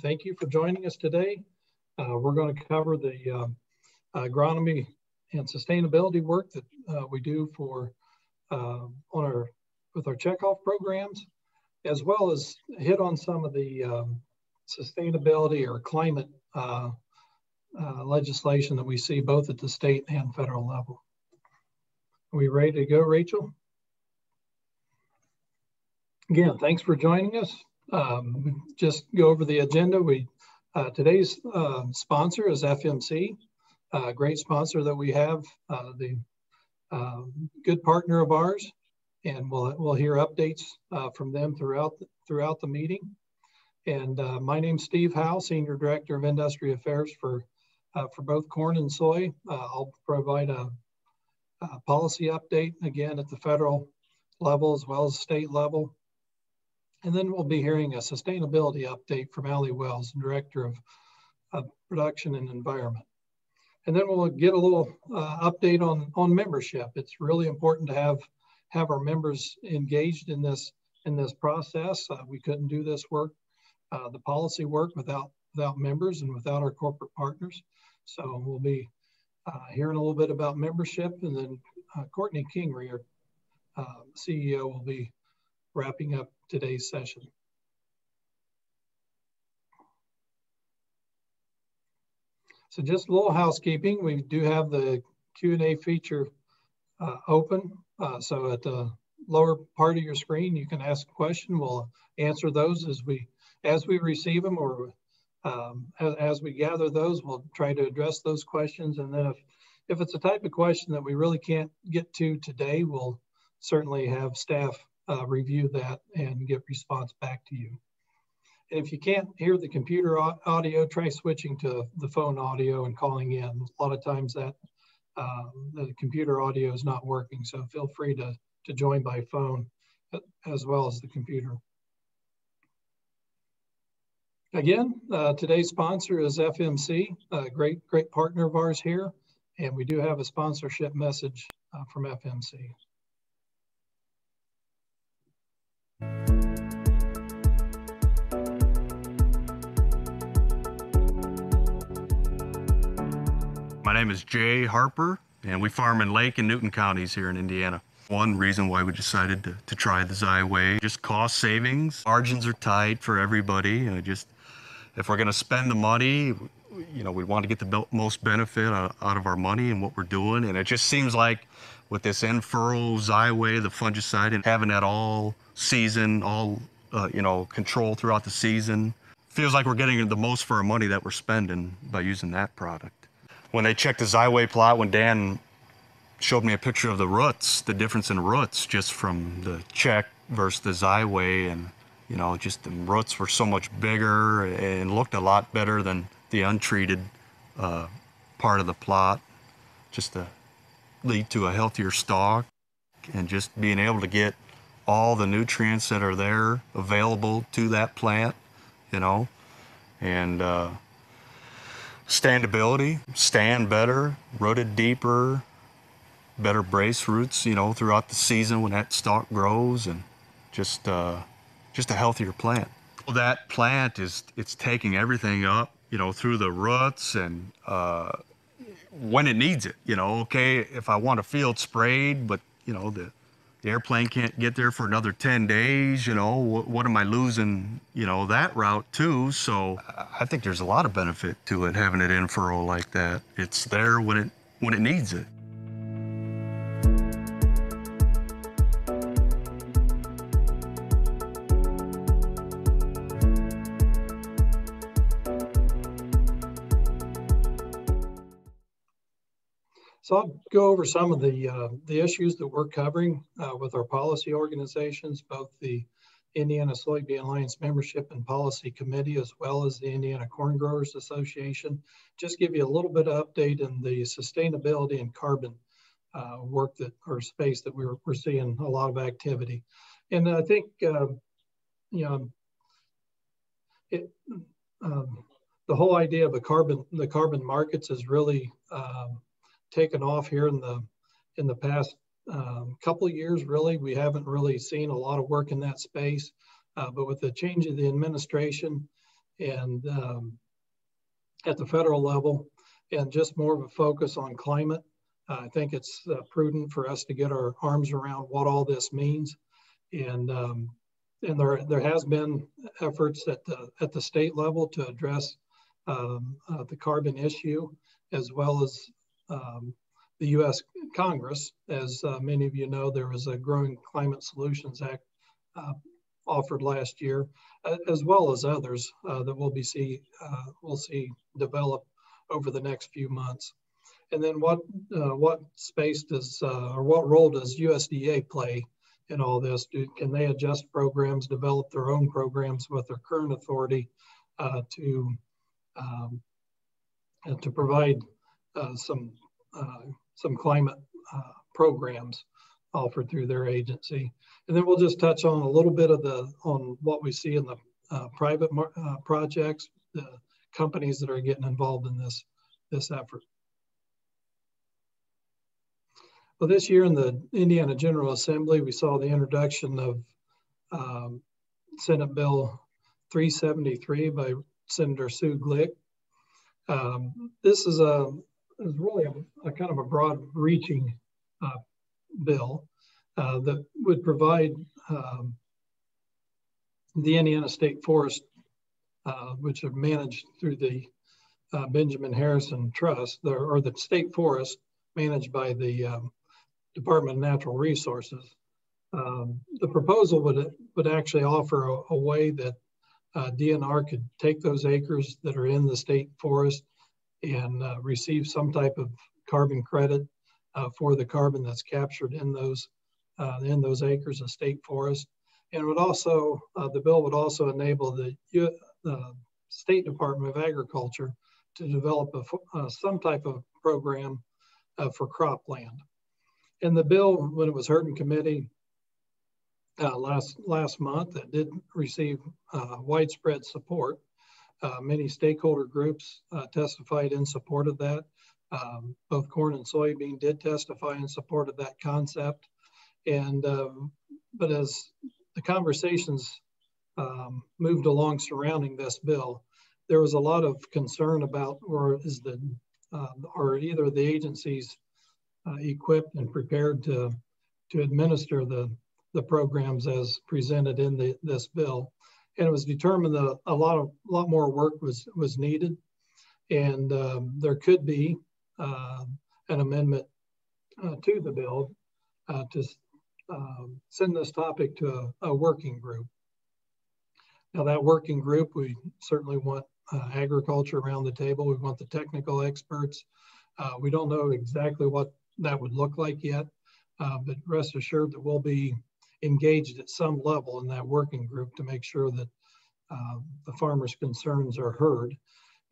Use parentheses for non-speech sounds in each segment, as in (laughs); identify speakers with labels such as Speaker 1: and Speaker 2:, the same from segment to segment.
Speaker 1: Thank you for joining us today. Uh, we're going to cover the uh, agronomy and sustainability work that uh, we do for uh, on our with our checkoff programs, as well as hit on some of the um, sustainability or climate uh, uh, legislation that we see both at the state and federal level. Are we ready to go, Rachel? Again, thanks for joining us. Um, just go over the agenda. We uh, today's uh, sponsor is FMC, a great sponsor that we have, uh, the um, good partner of ours, and we'll we'll hear updates uh, from them throughout the, throughout the meeting. And uh, my name's Steve Howe, Senior Director of Industry Affairs for uh, for both corn and soy. I'll provide a, a policy update again at the federal level as well as state level and then we'll be hearing a sustainability update from Ali Wells, Director of, Production and Environment. And then we'll get a little uh, update on, on membership. It's really important to have, have our members engaged in this, in this process. Uh, we couldn't do this work, uh, the policy work without, without members and without our corporate partners. So we'll be uh, hearing a little bit about membership and then uh, Courtney Kingery, our uh, CEO, will be wrapping up today's session. So just a little housekeeping. We do have the Q&A feature uh, open. Uh, so at the lower part of your screen, you can ask a question. We'll answer those as we as we receive them or um, as, as, we gather those, we'll try to address those questions. And then if, if it's a type of question that we really can't get to today, we'll certainly have staff uh, review that and get response back to you. And if you can't hear the computer audio, try switching to the phone audio and calling in. A lot of times that uh, the computer audio is not working, so feel free to, to join by phone as well as the computer. Again, uh, today's sponsor is FMC, a great, great partner of ours here. And we do have a sponsorship message uh, from FMC.
Speaker 2: My name is Jay Harper, and we farm in Lake and Newton counties here in Indiana. One reason why we decided to, to try the Xyway, just cost savings. Margins are tight for everybody. You know, just if we're going to spend the money, you know, we want to get the most benefit out of our money and what we're doing. And it just seems like with this in-furrow, Xyway, the fungicide, and having that all season, all, uh, you know, control throughout the season, feels like we're getting the most for our money that we're spending by using that product. When they checked the Xyway plot, when Dan showed me a picture of the roots, the difference in roots just from the check versus the Xyway, and you know, just the roots were so much bigger and looked a lot better than the untreated uh, part of the plot. Just to lead to a healthier stalk and just being able to get all the nutrients that are there available to that plant, you know, and uh, standability, stand better, rooted deeper, better brace roots, you know, throughout the season when that stalk grows and just, uh, just a healthier plant. That plant is, it's taking everything up, you know, through the roots and, uh, when it needs it. You know, okay, if I want a field sprayed, but you know the the airplane can't get there for another 10 days, you know, what, what am I losing, you know, that route too? So I think there's a lot of benefit to it having it in furrow like that. It's there when it when it needs it.
Speaker 1: So I'll go over some of the, uh, the issues that we're covering uh, with our policy organizations, both the Indiana Soybean Alliance Membership and Policy Committee, as well as the Indiana Corn Growers Association. Just give you a little bit of update in the sustainability and carbon uh, work that or space that we're, we're seeing a lot of activity. And I think, uh, you know, it, um, the whole idea of the carbon, the carbon markets is really um, taken off here in the in the past um, couple years. Really, we haven't really seen a lot of work in that space. Uh, but with the change of the administration, and um, at the federal level and just more of a focus on climate. Uh, I think it's uh, prudent for us to get our arms around what all this means. And, um, and there, there has been efforts at the, at the state level to address um, uh, the carbon issue, as well as um, the U.S. Congress. As uh, many of you know, there was a Growing Climate Solutions Act uh, offered last year, as well as others uh, that we'll be see uh, we'll see develop over the next few months. And then what uh, what space does or what role does USDA play in all this? Do, can they adjust programs, develop their own programs with their current authority to um, to provide some some climate programs offered through their agency. And then we'll just touch on a little bit of the on what we see in the uh, private uh, projects, the companies that are getting involved in this, this effort. Well, this year in the Indiana General Assembly, we saw the introduction of um, Senate Bill 373 by Senator Sue Glick. Um, this is a is really a, a, kind of a broad-reaching uh, bill uh, that would provide um, the Indiana State Forest, uh, which are managed through the uh, Benjamin Harrison Trust, or the state forest managed by the um, Department of Natural Resources. Um, the proposal would, would actually offer a, a way that uh, DNR could take those acres that are in the state forest and uh, receive some type of carbon credit uh, for the carbon that's captured in those uh, in those acres of state forest. And would also uh, the bill would also enable the State Department of Agriculture to develop a, uh, some type of program uh, for cropland. And the bill, when it was heard in committee last last month, it did receive widespread support. Many stakeholder groups testified in support of that. Um, both corn and soybean did testify in support of that concept. And, um, but as the conversations um, moved along surrounding this bill, there was a lot of concern about, or is the, uh, are either the agencies uh, equipped and prepared to, to administer the, the programs as presented in the, this bill. And it was determined that a lot of, a lot more work was, was needed. And um, there could be uh, an amendment uh, to the bill uh, to um, send this topic to a, a, working group. Now that working group, we certainly want uh, agriculture around the table. We want the technical experts. Uh, we don't know exactly what that would look like yet, uh, but rest assured that we'll be engaged at some level in that working group to make sure that the farmers' concerns are heard.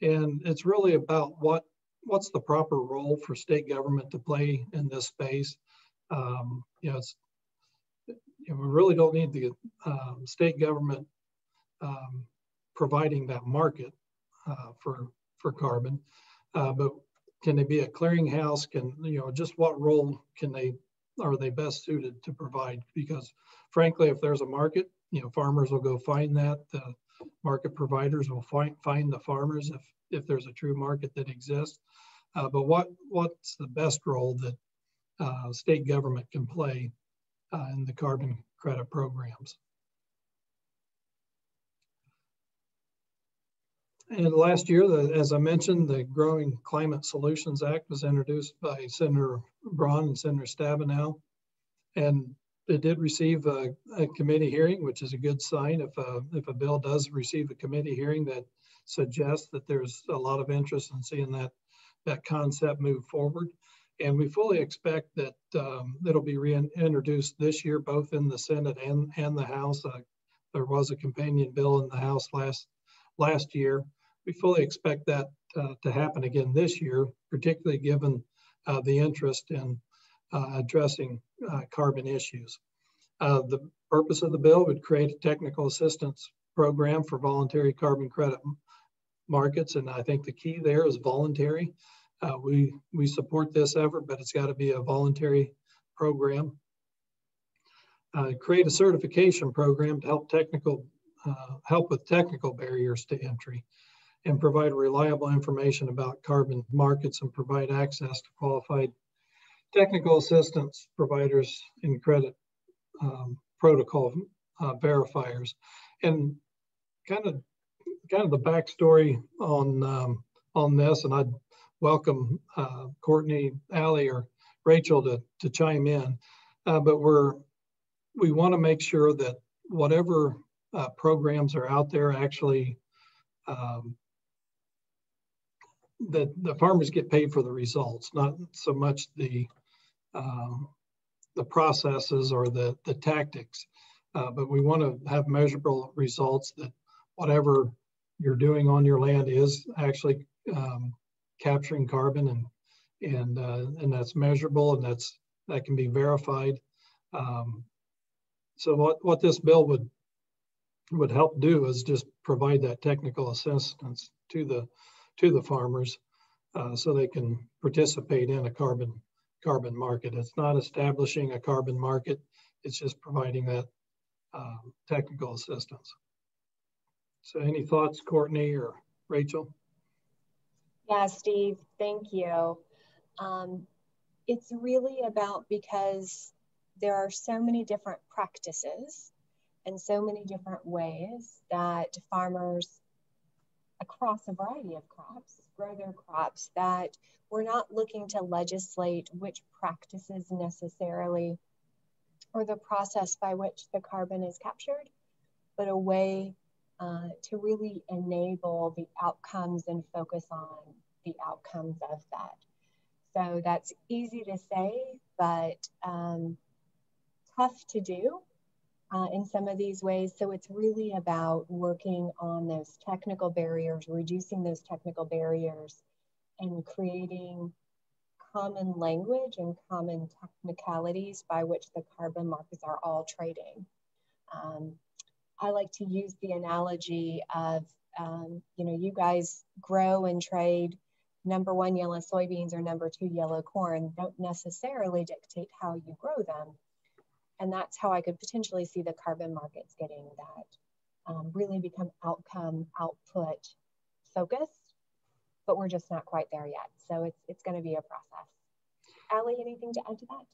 Speaker 1: And it's really about what what's the proper role for state government to play in this space? Um, you know, it's, you know, we really don't need the um, state government um, providing that market uh, for for carbon, uh, but can they be a clearinghouse? Can you know just what role can they are they best suited to provide? Because frankly, if there's a market, you know, farmers will go find that. The market providers will find find the farmers if if there's a true market that exists. Uh, but what what's the best role that uh, state government can play uh, in the carbon credit programs? And last year, the, as I mentioned, the Growing Climate Solutions Act was introduced by Senator Braun and Senator Stabenow. And it did receive a, a, committee hearing, which is a good sign. If a, if a bill does receive a committee hearing, that suggests that there's a lot of interest in seeing that that concept move forward. And we fully expect that um, it'll be reintroduced this year, both in the Senate and, and the House. Uh, there was a companion bill in the House last last year. We fully expect that uh, to happen again this year, particularly given uh, the interest in uh, addressing uh, carbon issues. Uh, the purpose of the bill would create a technical assistance program for voluntary carbon credit markets. And I think the key there is voluntary. Uh, we, we support this effort, but it's got to be a voluntary program. Uh, create a certification program to help technical uh, help with technical barriers to entry and provide reliable information about carbon markets and provide access to qualified technical assistance providers and credit um, protocol uh, verifiers. And kind of kind of the backstory on um, on this, and I'd welcome uh, Courtney, Allie, or Rachel to, to chime in. Uh, but we're we want to make sure that whatever uh, programs are out there actually um, that the farmers get paid for the results, not so much the um, the processes or the the tactics, uh, but we want to have measurable results that whatever you're doing on your land is actually um, capturing carbon and and uh, and that's measurable and that's that can be verified. Um, so what what this bill would would help do is just provide that technical assistance to the to the farmers uh, so they can participate in a carbon carbon market. It's not establishing a carbon market. It's just providing that um, technical assistance. So any thoughts, Courtney or Rachel?
Speaker 3: Yeah, Steve, thank you. Um, it's really about because there are so many different practices and so many different ways that farmers across a variety of crops grow their crops that we're not looking to legislate which practices necessarily or the process by which the carbon is captured, but a way uh, to really enable the outcomes and focus on the outcomes of that. So that's easy to say, but um, tough to do uh, in some of these ways. So it's really about working on those technical barriers, reducing those technical barriers, and creating common language and common technicalities by which the carbon markets are all trading. Um, I like to use the analogy of, um, you know, you guys grow and trade number one yellow soybeans or number two yellow corn don't necessarily dictate how you grow them. And that's how I could potentially see the carbon markets getting that um, really become outcome, output focused, but we're just not quite there yet. So it's, it's going to be a process. Allie, anything to add to that?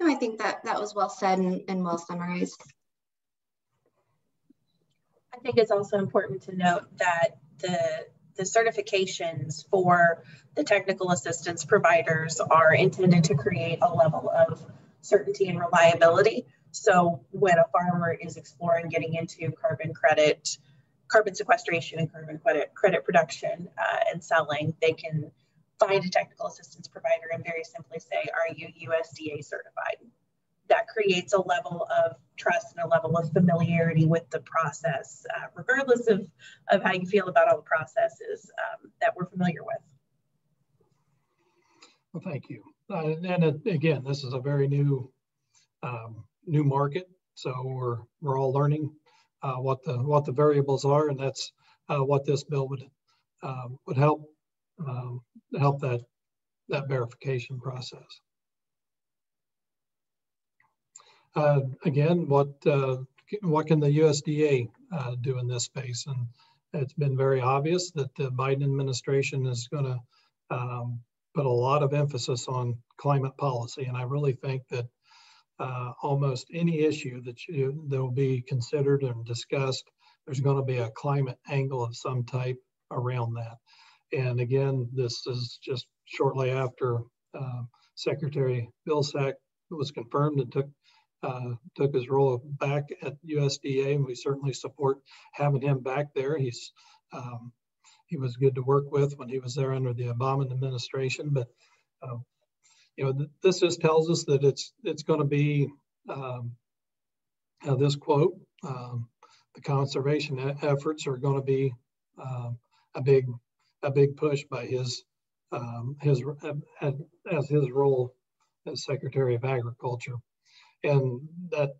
Speaker 4: No, I think that that was well said and, and well summarized.
Speaker 5: I think it's also important to note that the the certifications for the technical assistance providers are intended to create a level of certainty and reliability. So when a farmer is exploring getting into carbon credit, carbon sequestration and carbon credit, credit production uh, and selling, they can find a technical assistance provider and very simply say, are you USDA certified? That creates a level of trust and a level of familiarity with the process, uh, regardless of, of how you feel about all the processes um, that we're familiar with.
Speaker 1: Well, thank you. Uh, and again, this is a very new um, new market, so we're we're all learning uh, what the what the variables are, and that's uh, what this bill would um, would help um, help that that verification process uh, again, what uh, what can the USDA uh, do in this space? And it's been very obvious that the Biden administration is going to um, put a lot of emphasis on climate policy, and I really think that uh, almost any issue that you, that will be considered and discussed, there's going to be a climate angle of some type around that. And again, this is just shortly after uh, Secretary Vilsack was confirmed and took uh, took his role back at USDA, and we certainly support having him back there. He's um, he was good to work with when he was there under the Obama administration. But uh, you know, th this just tells us that it's it's going to be um, uh, this quote: um, the conservation efforts are going to be um, a big a big push by his um, his as his role as Secretary of Agriculture and that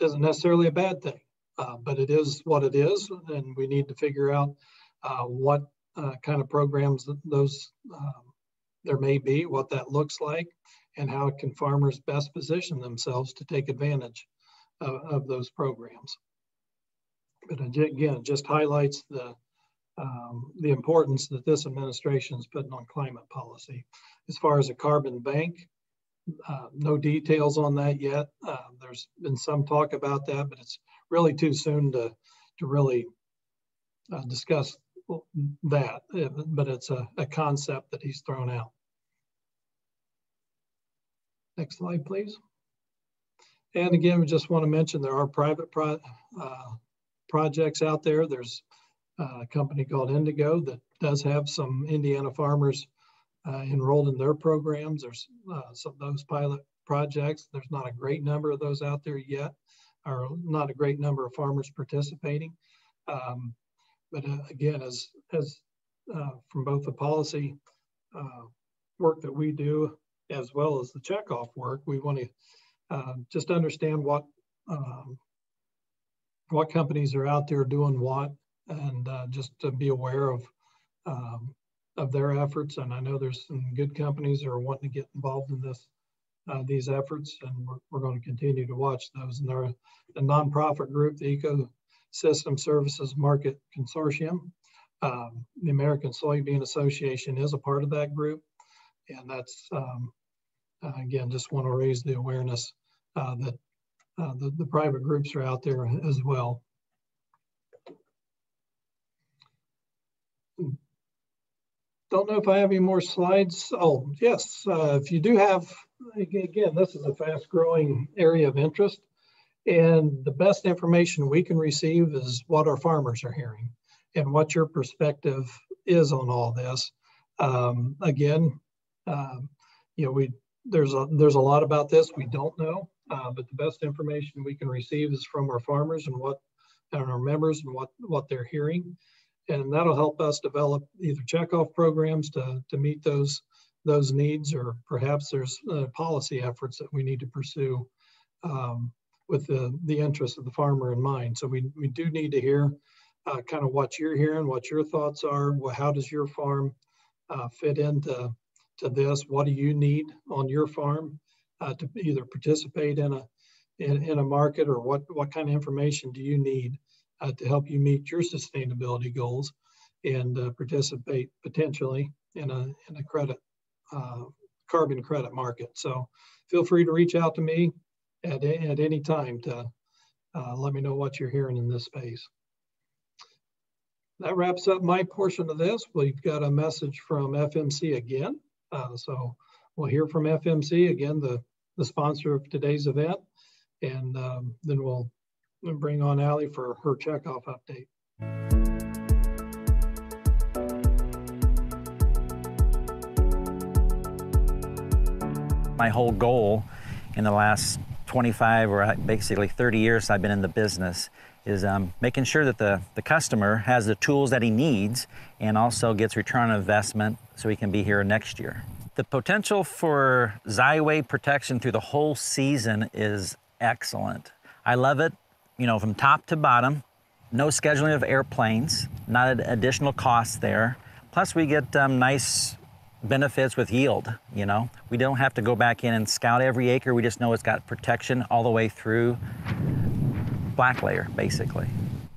Speaker 1: isn't necessarily a bad thing, uh, but it is what it is, and we need to figure out uh, what uh, kind of programs those um, there may be, what that looks like, and how can farmers best position themselves to take advantage of, of those programs. But again, it just highlights the um, the importance that this administration is putting on climate policy. As far as a carbon bank, uh, no details on that yet. Uh, there's been some talk about that, but it's really too soon to to really uh, discuss that. But it's a, a concept that he's thrown out. Next slide, please. And again, we just want to mention there are private pro uh, projects out there. There's a company called Indigo that does have some Indiana farmers uh, enrolled in their programs. There's uh, some of those pilot projects. There's not a great number of those out there yet, or not a great number of farmers participating. Um, but uh, again, as, as uh, from both the policy uh, work that we do, as well as the checkoff work, we want to uh, just understand what um, what companies are out there doing what, and uh, just to be aware of um, of their efforts. And I know there's some good companies that are wanting to get involved in this uh, these efforts, and we're, we're going to continue to watch those. And they're a, a nonprofit group, the Ecosystem Services Market Consortium. Um, the American Soybean Association is a part of that group, and that's um, uh, again just want to raise the awareness uh, that uh, the, the private groups are out there as well. Don't know if I have any more slides. Oh, yes, uh, if you do have, again, this is a fast growing area of interest. And the best information we can receive is what our farmers are hearing and what your perspective is on all this. Um, again, um, you know, we there's a there's a lot about this we don't know. Uh, but the best information we can receive is from our farmers and what and our members and what what they're hearing, and that'll help us develop either checkoff programs to to meet those those needs, or perhaps there's uh, policy efforts that we need to pursue um, with the the interest of the farmer in mind. So we we do need to hear uh, kind of what you're hearing, what your thoughts are. Well, how does your farm uh, fit into to this? What do you need on your farm? uh, to either participate in a in, in, a market or what what kind of information do you need uh, to help you meet your sustainability goals and uh, participate potentially in a in a credit uh, carbon credit market. So feel free to reach out to me at, at any time to uh, let me know what you're hearing in this space. That wraps up my portion of this. We've got a message from fmc again. Uh, so we'll hear from fmc again the the sponsor of today's event. And um, then we'll bring on Allie for her checkoff update.
Speaker 6: My whole goal in the last 25 or basically 30 years I've been in the business is um, making sure that the, the customer has the tools that he needs and also gets return on investment so he can be here next year. The potential for Xyway protection through the whole season is excellent. I love it, you know, from top to bottom. No scheduling of airplanes, not an additional cost there. Plus, we get um, nice benefits with yield, you know. We don't have to go back in and scout every acre. We just know it's got protection all the way through black layer, basically.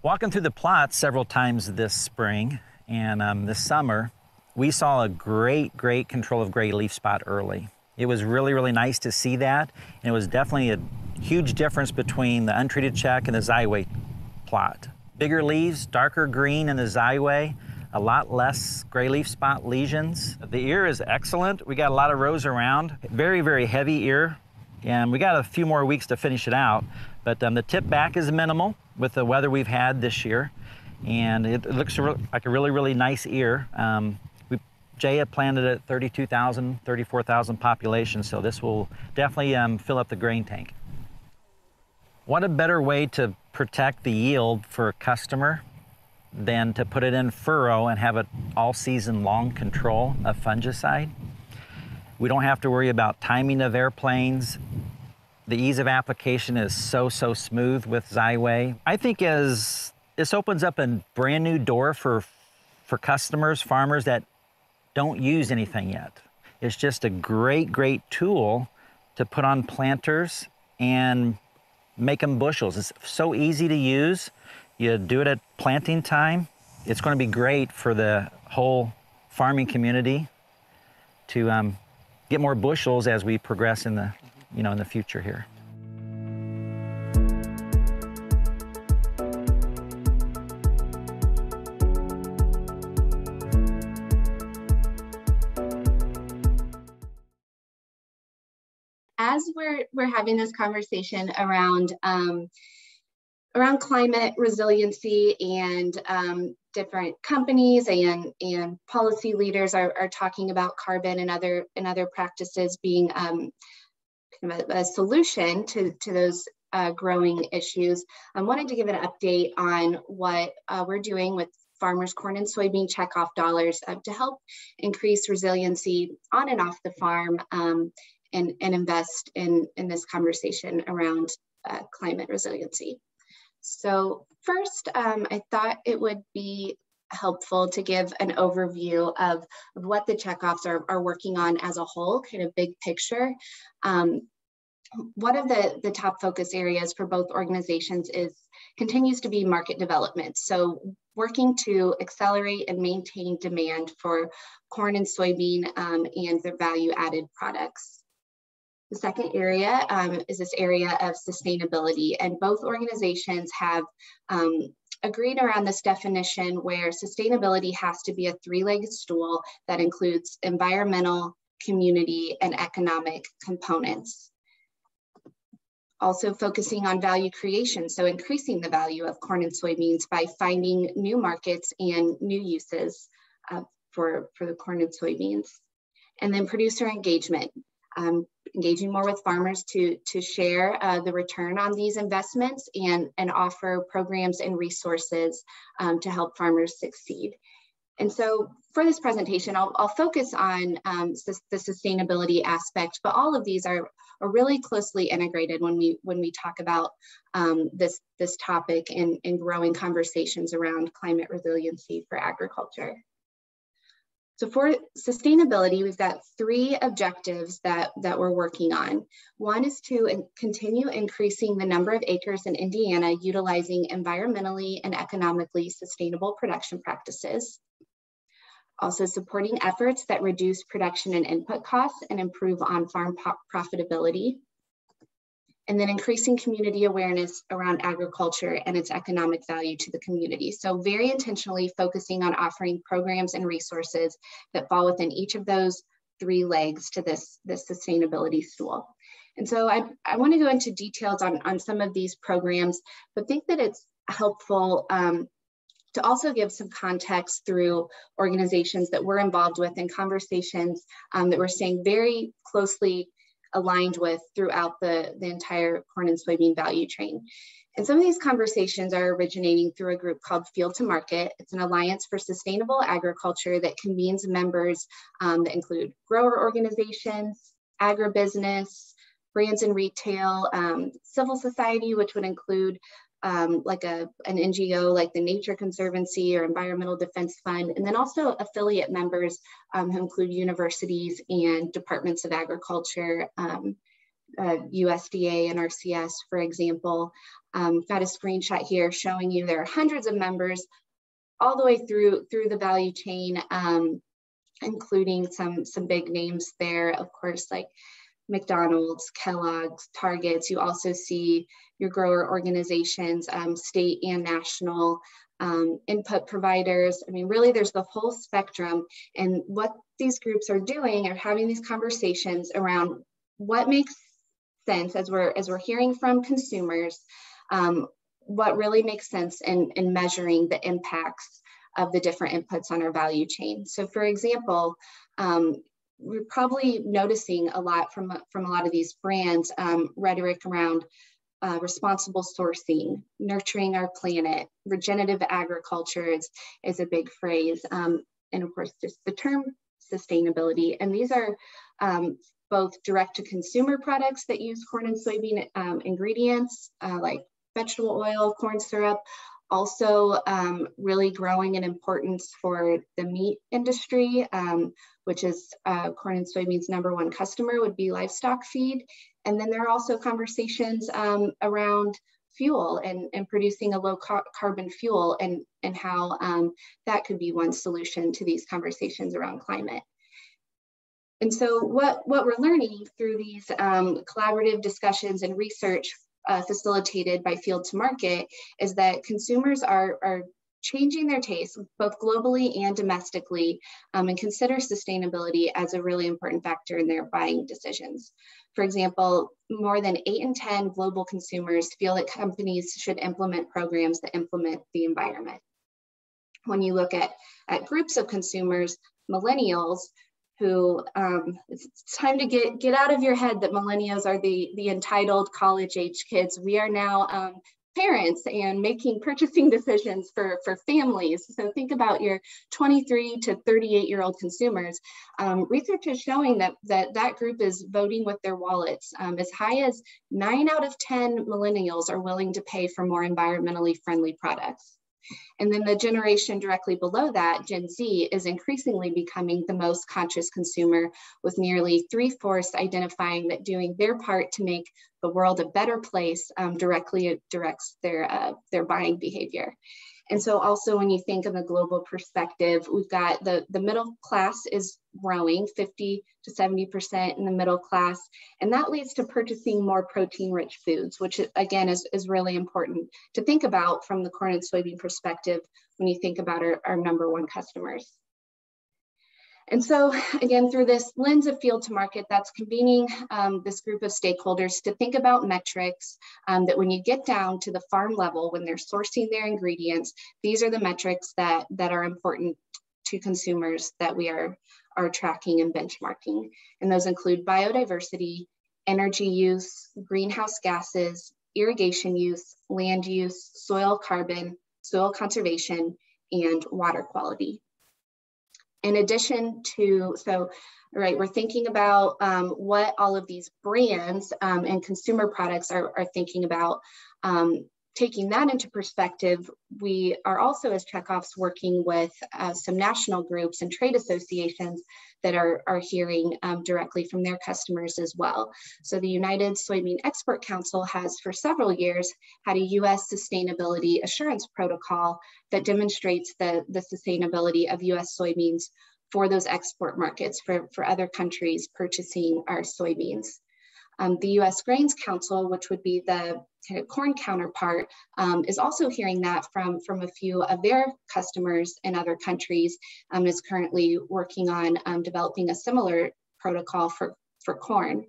Speaker 6: Walking through the plots several times this spring and um, this summer, we saw a great, great control of gray leaf spot early. It was really, really nice to see that. And it was definitely a huge difference between the untreated check and the Xyway plot. Bigger leaves, darker green in the Xyway, a lot less gray leaf spot lesions. The ear is excellent. We got a lot of rows around. Very, very heavy ear. And we got a few more weeks to finish it out. But um, the tip back is minimal with the weather we've had this year. And it, looks like a really, really nice ear. Um, Jay had planted at 32,000, 34,000 population, so this will definitely um, fill up the grain tank. What a better way to protect the yield for a customer than to put it in furrow and have it all season long control of fungicide. We don't have to worry about timing of airplanes. The ease of application is so, so smooth with Xyway. I think as this opens up a brand new door for, for customers, farmers that don't use anything yet. It's just a great, great tool to put on planters and make them bushels. It's so easy to use. You do it at planting time. It's going to be great for the whole farming community to um, get more bushels as we progress in the, you know, in the future here.
Speaker 4: As we're we're having this conversation around um, around climate resiliency and um, different companies and and policy leaders are, are talking about carbon and other and other practices being um, kind of a, a, solution to to those uh, growing issues. I wanted to give an update on what uh, we're doing with farmers corn and soybean checkoff dollars uh, to help increase resiliency on and off the farm um, and, and invest in, in this conversation around uh, climate resiliency. So first, um, I thought it would be helpful to give an overview of, of what the checkoffs are, are working on as a whole, kind of big picture. Um, one of the, the top focus areas for both organizations is continues to be market development. So working to accelerate and maintain demand for corn and soybean um, and their value added products. The second area um, is this area of sustainability, and both organizations have um, agreed around this definition where sustainability has to be a three-legged stool that includes environmental, community, and economic components. Also focusing on value creation, so increasing the value of corn and soybeans by finding new markets and new uses uh, for, for the corn and soybeans. And then producer engagement, um, engaging more with farmers to, to share uh, the return on these investments and, and offer programs and resources um, to help farmers succeed. And so for this presentation, I'll, I'll focus on um, the sustainability aspect, but all of these are, are really closely integrated when we when we talk about um, this, this topic and, and growing conversations around climate resiliency for agriculture. So for sustainability, we've got three objectives that, that we're working on. One is to continue increasing the number of acres in Indiana utilizing environmentally and economically sustainable production practices. Also supporting efforts that reduce production and input costs and improve on-farm profitability and then increasing community awareness around agriculture and its economic value to the community. So very intentionally focusing on offering programs and resources that fall within each of those three legs to this, this sustainability stool. And so I, I wanna go into details on, on some of these programs, but think that it's helpful um, to also give some context through organizations that we're involved with and conversations um, that we're staying very closely aligned with throughout the, the entire corn and soybean value chain. And some of these conversations are originating through a group called Field to Market. It's an alliance for sustainable agriculture that convenes members um, that include grower organizations, agribusiness, brands and retail, um, civil society, which would include um, like a, an NGO like the Nature Conservancy or Environmental Defense Fund, and then also affiliate members um, who include universities and departments of agriculture, um, uh, USDA NRCS, for example. Um, got a screenshot here showing you there are hundreds of members all the way through, through the value chain, um, including some, some big names there, of course, like McDonald's, Kellogg's, Targets. You also see your grower organizations, um, state and national um, input providers. I mean, really, there's the whole spectrum. And what these groups are doing are having these conversations around what makes sense as we're as we're hearing from consumers. Um, what really makes sense in, in measuring the impacts of the different inputs on our value chain. So, for example, um, we're probably noticing a lot from, from a lot of these brands um, rhetoric around uh, responsible sourcing, nurturing our planet, regenerative agriculture is, is a big phrase. Um, and of course, just the term sustainability. And these are um, both direct to consumer products that use corn and soybean um, ingredients uh, like vegetable oil, corn syrup, also um, really growing in importance for the meat industry, um, which is uh, corn and soybeans number one customer would be livestock feed. and then there are also conversations um, around fuel and, and producing a low car carbon fuel and, and how um, that could be one solution to these conversations around climate. And so what, what we're learning through these um, collaborative discussions and research uh, facilitated by Field to Market is that consumers are, are changing their tastes both globally and domestically um, and consider sustainability as a really important factor in their buying decisions. For example, more than eight in 10 global consumers feel that companies should implement programs that implement the environment. When you look at, at groups of consumers, millennials, who um, it's time to get get out of your head that millennials are the the entitled college age kids. We are now um, parents and making purchasing (laughs) decisions for, for families. So think about your 23 to 38 year old consumers. Um, research is showing that, that that group is voting with their wallets. Um, as high as nine out of 10 millennials are willing to pay for more environmentally friendly products. And then the generation directly below that, Gen Z, is increasingly becoming the most conscious consumer, with nearly three fourths identifying that doing their part to make the world a better place um, directly directs their, uh, their buying behavior. And so also when you think of the global perspective, we've got the, the middle class is growing 50 to 70% in the middle class. And that leads to purchasing more protein rich foods, which again is, is really important to think about from the corn and soybean perspective when you think about our, our number one customers. And so again, through this lens of field to market, that's convening um, this group of stakeholders to think about metrics um, that when you get down to the farm level, when they're sourcing their ingredients, these are the metrics that, that are important to consumers that we are, are tracking and benchmarking. And those include biodiversity, energy use, greenhouse gases, irrigation use, land use, soil carbon, soil conservation, and water quality in addition to, so, right, we're thinking about um, what all of these brands um, and consumer products are, are thinking about. Um, taking that into perspective, we are also as checkoffs working with uh, some national groups and trade associations that are, are hearing um, directly from their customers as well. So the United Soybean Export Council has for several years had a US sustainability assurance protocol that demonstrates the, the sustainability of US soybeans for those export markets for, for other countries purchasing our soybeans. Um, the US Grains Council, which would be the kind of corn counterpart, um, is also hearing that from, from a few of their customers in other countries, um, is currently working on um, developing a similar protocol for, for corn.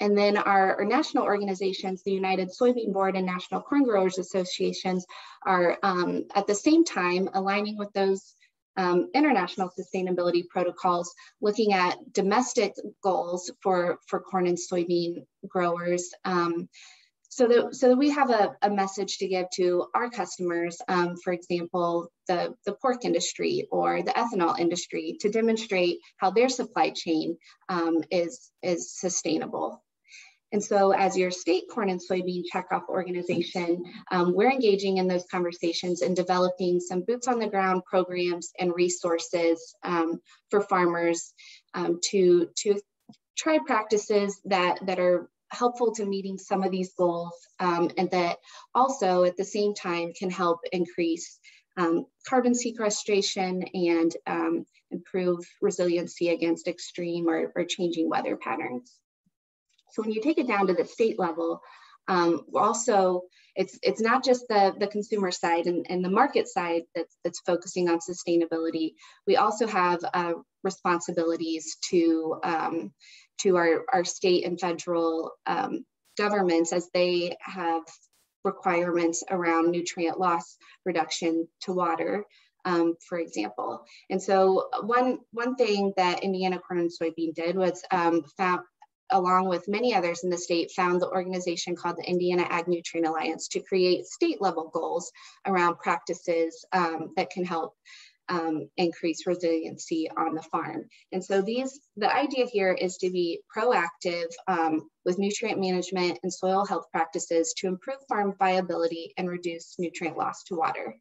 Speaker 4: And then our, our, national organizations, the United Soybean Board and National Corn Growers Associations, are um, at the same time aligning with those um, international sustainability protocols, looking at domestic goals for, for corn and soybean growers. Um, so that, so that we have a, a message to give to our customers, um, for example, the, the pork industry or the ethanol industry to demonstrate how their supply chain um, is, is sustainable. And so as your state corn and soybean checkoff organization, um, we're engaging in those conversations and developing some boots on the ground programs and resources um, for farmers um, to, to try practices that, that are helpful to meeting some of these goals um, and that also at the same time can help increase um, carbon sequestration and um, improve resiliency against extreme or, or changing weather patterns. So when you take it down to the state level, um, also it's it's not just the the consumer side and, and the market side that's that's focusing on sustainability. We also have uh, responsibilities to um, to our, our state and federal um, governments as they have requirements around nutrient loss reduction to water, um, for example. And so one, one thing that Indiana Corn and Soybean did was um, found, along with many others in the state, found the organization called the Indiana Ag Nutrient Alliance to create state level goals around practices um, that can help um, increase resiliency on the farm. And so these, the idea here is to be proactive um, with nutrient management and soil health practices to improve farm viability and reduce nutrient loss to water.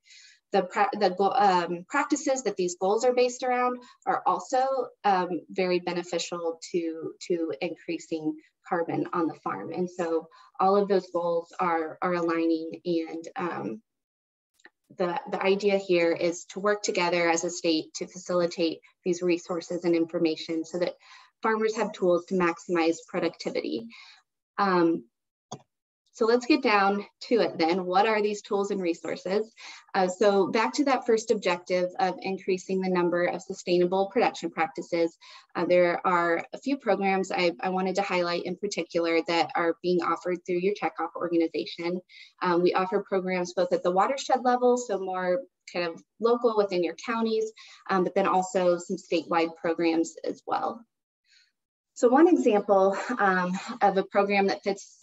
Speaker 4: The, the um, practices that these goals are based around are also um, very beneficial to, to increasing carbon on the farm. And so all of those goals are, are aligning and um, the, the idea here is to work together as a state to facilitate these resources and information so that farmers have tools to maximize productivity. Um, so let's get down to it then. What are these tools and resources? Uh, so back to that first objective of increasing the number of sustainable production practices, uh, there are a few programs I, I, wanted to highlight in particular that are being offered through your checkoff organization. Um, we offer programs both at the watershed level, so more kind of local within your counties, um, but then also some statewide programs as well. So one example um, of a program that fits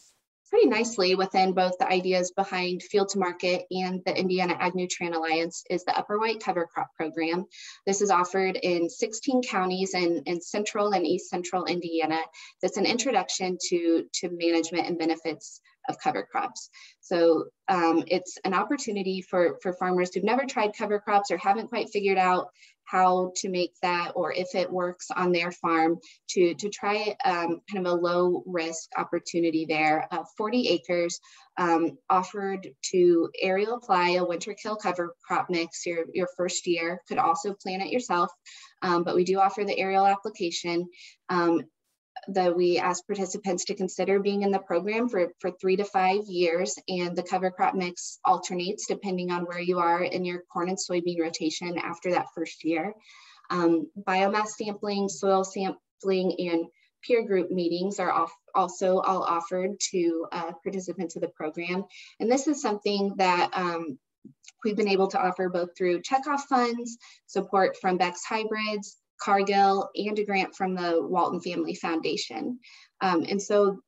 Speaker 4: pretty nicely within both the ideas behind Field to Market and the Indiana Ag Nutrient Alliance is the Upper White Cover Crop Program. This is offered in 16 counties in, in central and east central Indiana. That's an introduction to, to management and benefits of cover crops. So um, it's an opportunity for, for farmers who've never tried cover crops or haven't quite figured out how to make that or if it works on their farm to, to try um, kind of a low risk opportunity there. Uh, 40 acres um, offered to aerial apply a winter kill cover crop mix your, your first year, could also plant it yourself, um, but we do offer the aerial application. That we ask participants to consider being in the program for, for three to five years and the cover crop mix alternates depending on where you are in your corn and soybean rotation after that first year. Um, biomass sampling, soil sampling, and peer group meetings are off, also all offered to uh, participants of the program. And this is something that um, we've been able to offer both through checkoff funds, support from Beck's Hybrids, Cargill, and a grant from the Walton Family Foundation. Um, and so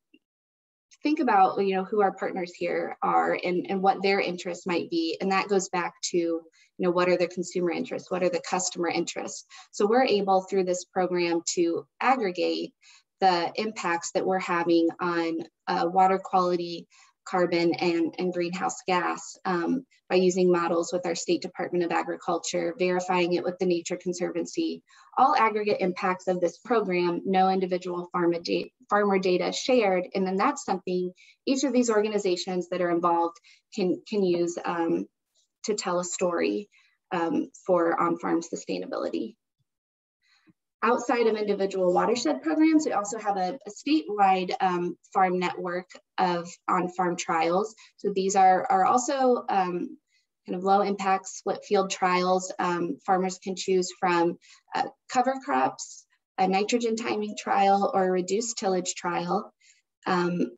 Speaker 4: think about you know who our partners here are and, and what their interests might be. And that goes back to you know what are the consumer interests? What are the customer interests? So we're able through this program to aggregate the impacts that we're having on uh, water quality carbon and, and greenhouse gas um, by using models with our State Department of Agriculture, verifying it with the Nature Conservancy. All aggregate impacts of this program, no individual farmer, da farmer data shared, and then that's something each of these organizations that are involved can, can use um, to tell a story um, for on-farm sustainability outside of individual watershed programs, we also have a, a statewide um, farm network of on-farm trials. So these are, are also um, kind of low impact split field trials. Um, farmers can choose from uh, cover crops, a nitrogen timing trial, or a reduced tillage trial. Um,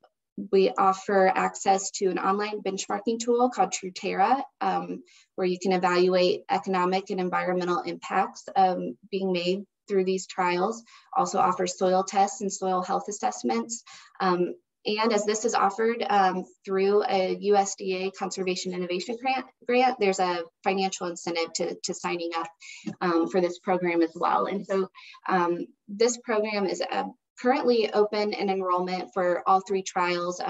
Speaker 4: we offer access to an online benchmarking tool called Truterra, um, where you can evaluate economic and environmental impacts um, being made through these trials, also offers soil tests and soil health assessments. Um, and as this is offered um, through a USDA Conservation Innovation Grant, grant there's a financial incentive to, to signing up um, for this program as well. And so um, this program is uh, currently open in enrollment for all three trials.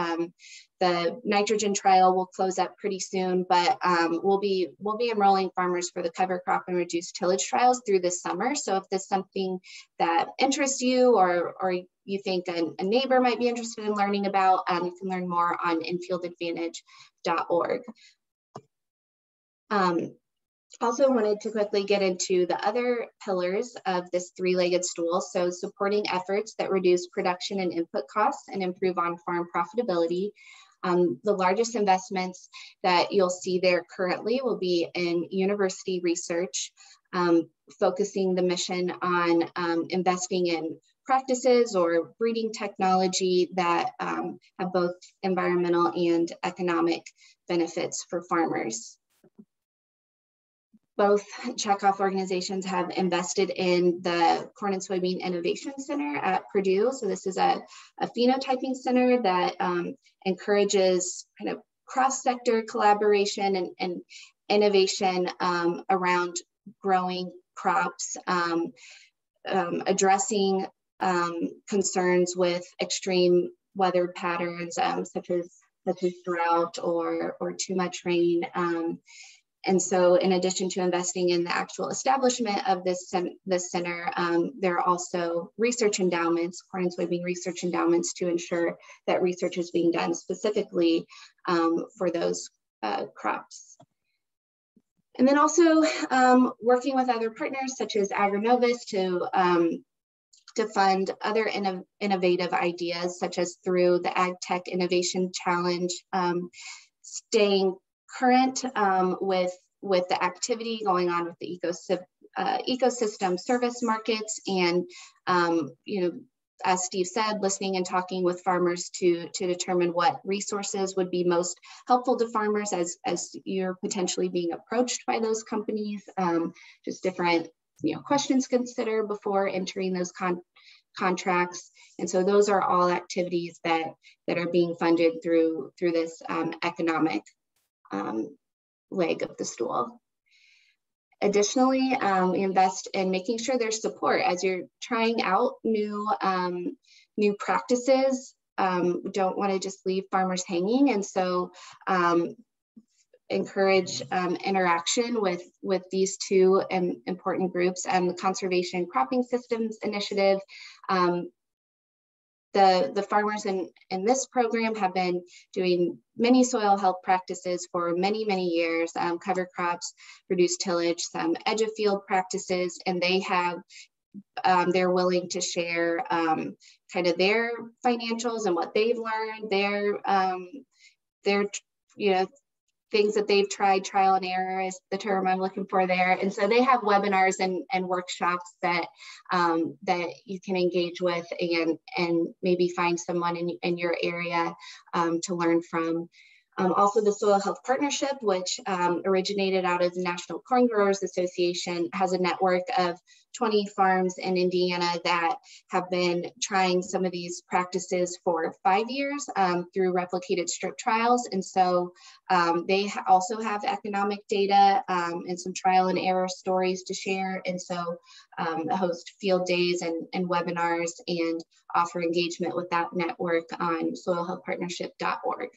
Speaker 4: The nitrogen trial will close up pretty soon, but um, we'll be we'll be enrolling farmers for the cover crop and reduced tillage trials through this summer. So if this is something that interests you or, or you think a, a neighbor might be interested in learning about, um, you can learn more on infieldadvantage.org. Um, also wanted to quickly get into the other pillars of this three-legged stool. So supporting efforts that reduce production and input costs and improve on-farm profitability. Um, the largest investments that you'll see there currently will be in university research, um, focusing the mission on um, investing in practices or breeding technology that um, have both environmental and economic benefits for farmers both checkoff organizations have invested in the Corn and Soybean Innovation Center at Purdue. So this is a, a phenotyping center that um, encourages kind of cross-sector collaboration and, and innovation um, around growing crops, um, um addressing um, concerns with extreme weather patterns um, such as such as drought or, or too much rain and so in addition to investing in the actual establishment of this, this center, um, there are also research endowments, corn and soybean research endowments to ensure that research is being done specifically um, for those uh, crops. And then also um, working with other partners such as AgriNovus to, um, to fund other inno innovative ideas such as through the Ag Tech Innovation Challenge, um, staying current um, with, with the activity going on with the ecosystem, uh, ecosystem service markets and, um, you know, as Steve said, listening and talking with farmers to, to determine what resources would be most helpful to farmers as, as you're potentially being approached by those companies, um, just different you know, questions consider before entering those con contracts. And so those are all activities that, that are being funded through, through this um, economic um, leg of the stool. Additionally, um, invest in making sure there's support as you're trying out new, um, new practices. Um, don't want to just leave farmers hanging. And so um, encourage um, interaction with, with these two important groups and the Conservation Cropping Systems Initiative um, the, the farmers in, in this program have been doing many soil health practices for many, many years, um, cover crops, reduced tillage, some edge of field practices, and they have, um, they're willing to share um, kind of their financials and what they've learned, their, um, their, you know, things that they've tried, trial and error is the term I'm looking for there. And so they have webinars and, and workshops that um, that you can engage with and, and maybe find someone in, in your area um, to learn from. Um, also the Soil Health Partnership, which um, originated out of the National Corn Growers Association, has a network of 20 farms in Indiana that have been trying some of these practices for five years um, through replicated strip trials. And so um, they ha also have economic data um, and some trial and error stories to share. And so um, host field days and, and webinars and offer engagement with that network on soilhealthpartnership.org.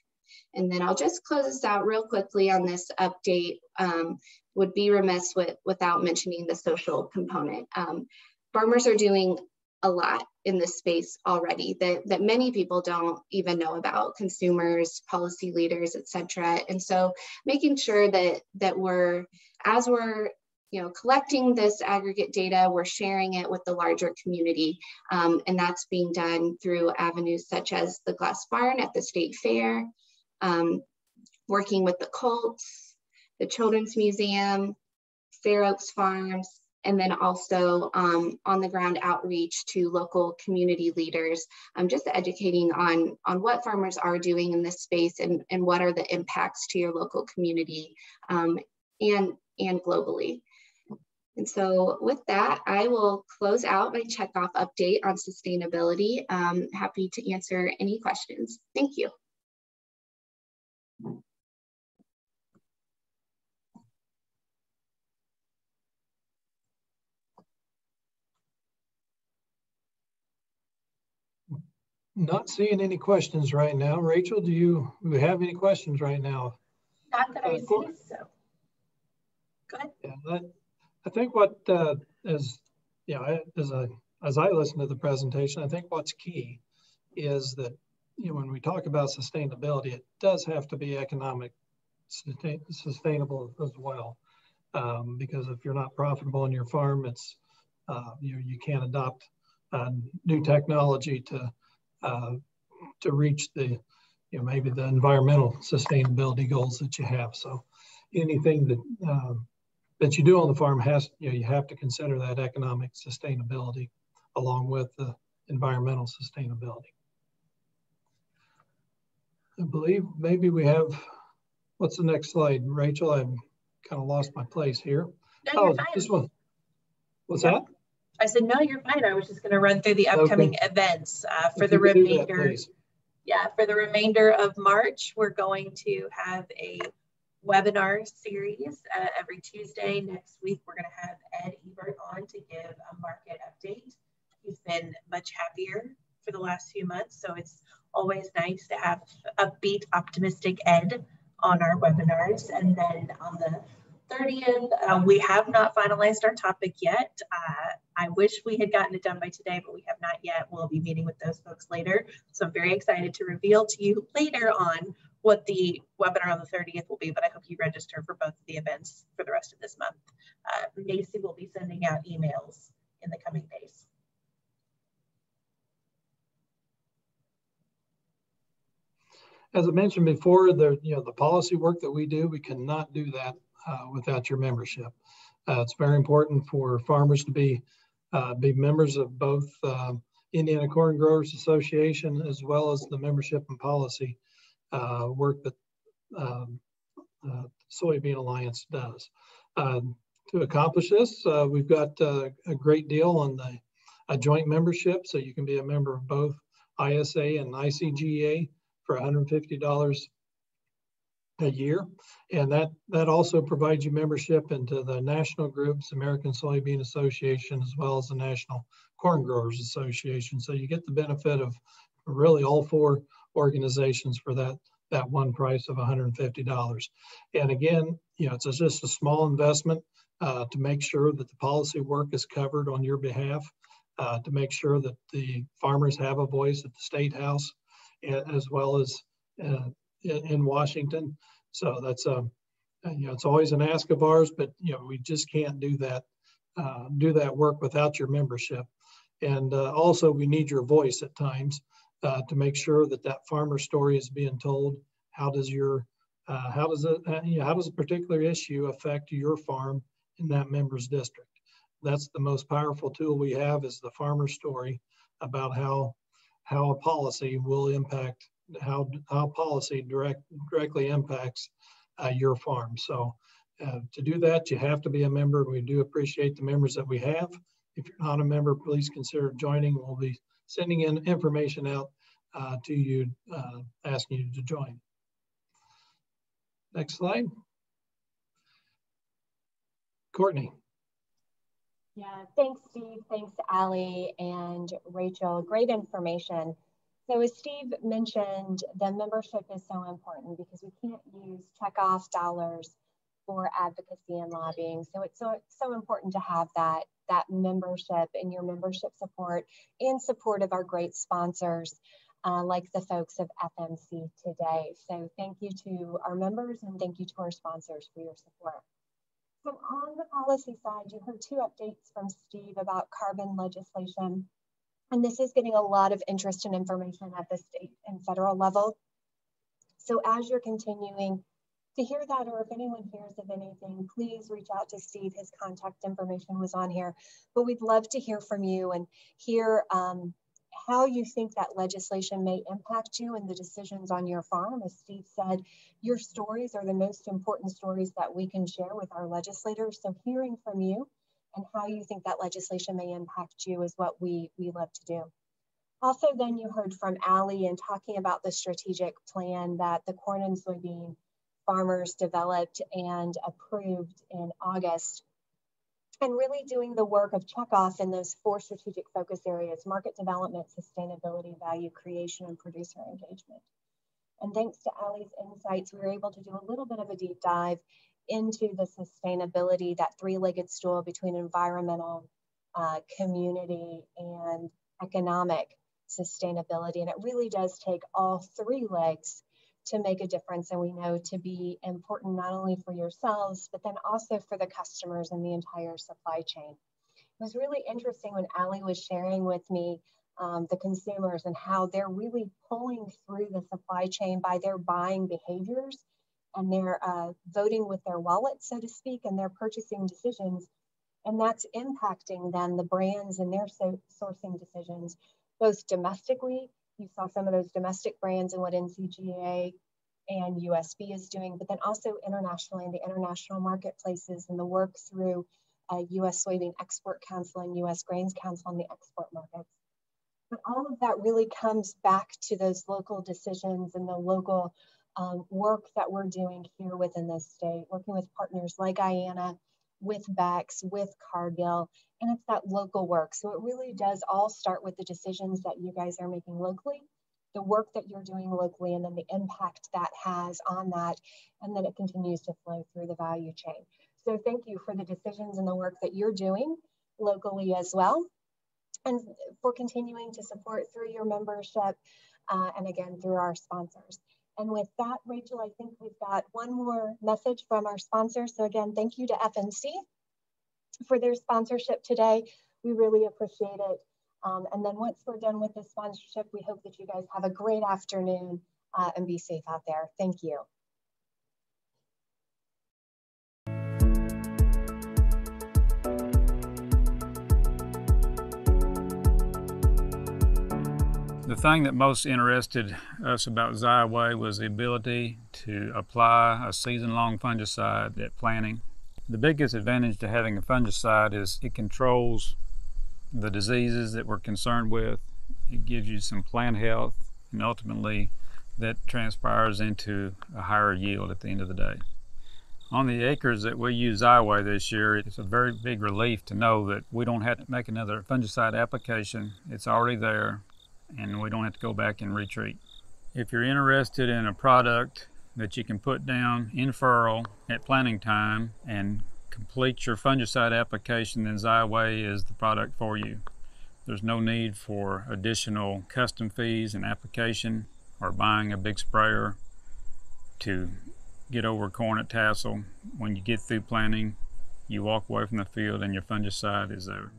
Speaker 4: And then I'll just close this out real quickly on this update. Um, would be remiss with, without mentioning the social component. Um, farmers are doing a lot in this space already that, that many people don't even know about, consumers, policy leaders, et cetera. And so making sure that, that we're, as we're you know, collecting this aggregate data, we're sharing it with the larger community. Um, and that's being done through avenues such as the Glass Barn at the State Fair, um, working with the Colts, the Children's Museum, Fair Oaks Farms, and then also um, on the ground outreach to local community leaders, um, just educating on, on what farmers are doing in this space and, and what are the impacts to your local community um, and, and globally. And so with that, I will close out my checkoff update on sustainability. Um, happy to answer any questions. Thank you.
Speaker 1: Not seeing any questions right now. Rachel, do you, do you have any questions right now?
Speaker 5: Not that I uh, see, so. Go ahead. Yeah,
Speaker 1: that, I think what uh, is, yeah, as I, as I listen to the presentation, I think what's key is that you know, when we talk about sustainability, it does have to be economic sustain, sustainable as well. Um, because if you're not profitable in your farm, it's uh, you know, you can't adopt uh, new technology to uh, to reach the you know maybe the environmental sustainability goals that you have. So anything that um, that you do on the farm has you know you have to consider that economic sustainability along with the environmental sustainability. I believe maybe we have, what's the next slide? Rachel, I've kind of lost my place here.
Speaker 5: No, oh, this one.
Speaker 1: What's that?
Speaker 5: I said, no, you're fine. I was just going to run through the upcoming okay. events uh, for if the remainder. That, yeah, for the remainder of March, we're going to have a webinar series uh, every Tuesday. Next week, we're going to have Ed Ebert on to give a market update. He's been much happier for the last few months, so it's always nice to have upbeat, optimistic Ed on our webinars. And then on the 30th. Uh, we have not finalized our topic yet. Uh, I wish we had gotten it done by today, but we have not yet. We'll be meeting with those folks later. So I'm very excited to reveal to you later on what the webinar on the 30th will be, but I hope you register for both of the events for the rest of this month. Uh, Macy will be sending out emails in the coming days.
Speaker 1: As I mentioned before, the you know the policy work that we do, we cannot do that uh, without your membership. Uh, it's very important for farmers to be uh, be members of both um, Indiana Corn Growers Association as well as the membership and policy uh, work that um, uh, Soybean Alliance does. To accomplish this, uh, we've got a great deal on the a joint membership, so you can be a member of both ISA and ICGA for $150 a year. And that, that also provides you membership into the national groups, American Soybean Association, as well as the National Corn Growers Association. So you get the benefit of really all four organizations for that, that one price of $150. And again, you know, it's just a small investment uh, to make sure that the policy work is covered on your behalf, uh, to make sure that the farmers have a voice at the State House, as well as uh, in Washington. So that's a, um, you know, it's always an ask of ours, but you know, we just can't do that, uh, do that work without your membership. And uh, also we need your voice at times uh, to make sure that that farmer story is being told. How does your, uh, how does it, uh, you know, how does a particular issue affect your farm in that member's district? That's the most powerful tool we have is the farmer story about how, how a policy will impact how, how policy direct, directly impacts uh, your farm. So uh, to do that, you have to be a member. We do appreciate the members that we have. If you're not a member, please consider joining. We'll be sending in information out uh, to you, uh, asking you to join. Next slide. Courtney.
Speaker 3: Yeah, thanks, Steve. Thanks, Ali and Rachel. Great information. So as Steve mentioned, the membership is so important because we can't use checkoff dollars for advocacy and lobbying. So it's so, so important to have that, that membership and your membership support in support of our great sponsors uh, like the folks of FMC today. So thank you to our members and thank you to our sponsors for your support. So on the policy side, you heard two updates from Steve about carbon legislation and this is getting a lot of interest and information at the state and federal level. So as you're continuing to hear that, or if anyone hears of anything, please reach out to Steve. His contact information was on here. But we'd love to hear from you and hear um, how you think that legislation may impact you and the decisions on your farm. As Steve said, your stories are the most important stories that we can share with our legislators. So hearing from you and how you think that legislation may impact you is what we, we love to do. Also, then you heard from Ali and talking about the strategic plan that the corn and soybean farmers developed and approved in August. And really doing the work of checkoff in those four strategic focus areas, market development, sustainability, value creation, and producer engagement. And thanks to Ali's insights, we were able to do a little bit of a deep dive into the sustainability, that three-legged stool between environmental, uh, community, and economic sustainability. And it really does take all three legs to make a difference. And we know to be important not only for yourselves, but then also for the customers and the entire supply chain. It was really interesting when Ali was sharing with me um, the consumers and how they're really pulling through the supply chain by their buying behaviors and they're uh, voting with their wallet, so to speak, and their purchasing decisions. And that's impacting then the brands and their so sourcing decisions, both domestically. You saw some of those domestic brands and what NCGA and USB is doing, but then also internationally in the international marketplaces and the work through uh, US Soybean Export Council and US Grains Council on the export markets. But all of that really comes back to those local decisions and the local um, work that we're doing here within this state, working with partners like IANA, with Beck's, with Cargill, and it's that local work. So it really does all start with the decisions that you guys are making locally, the work that you're doing locally, and then the impact that has on that, and then it continues to flow through the value chain. So thank you for the decisions and the work that you're doing locally as well. And for continuing to support through your membership uh, and again through our sponsors. And with that, Rachel, I think we've got one more message from our sponsor. So again, thank you to FMC for their sponsorship today. We really appreciate it. Um, and then once we're done with the sponsorship, we hope that you guys have a great afternoon uh, and be safe out there. Thank you.
Speaker 7: The thing that most interested us about Xyway was the ability to apply a season-long fungicide at planting. The biggest advantage to having a fungicide is it controls the diseases that we're concerned with. It gives you some plant health and ultimately that transpires into a higher yield at the end of the day. On the acres that we use Xyway this year, it's a very big relief to know that we don't have to make another fungicide application. It's already there and we don't have to go back and retreat. If you're interested in a product that you can put down in furrow at planting time and complete your fungicide application, then Xyway is the product for you. There's no need for additional custom fees and application or buying a big sprayer to get over corn at tassel. When you get through planting, you walk away from the field and your fungicide is there.